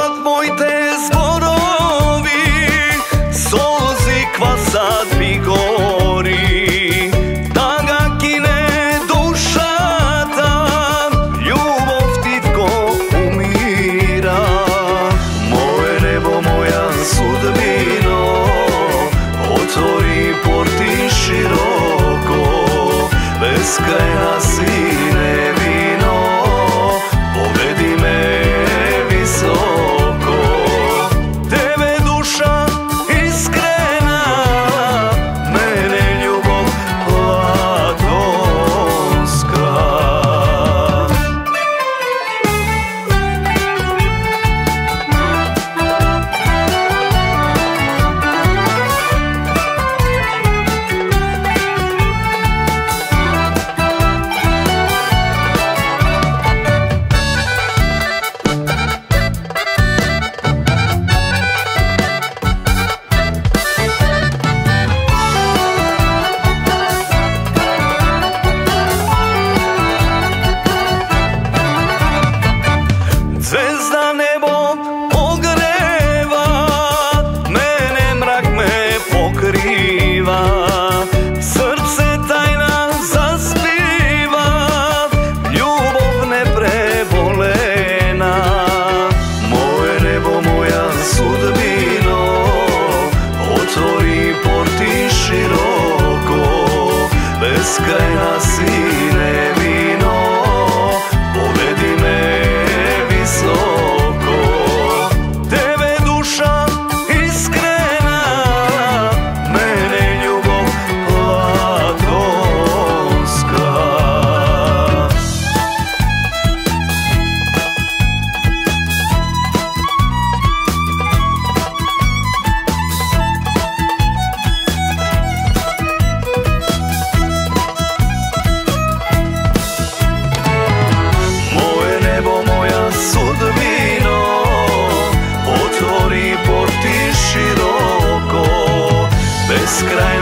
čak mojte zborovi Solzi kvasat mi Da ga kine duša ta Ljubov titko umira. Moje nebo, moja sudbino Otvori porti široko. Bez kraja si skrejās z.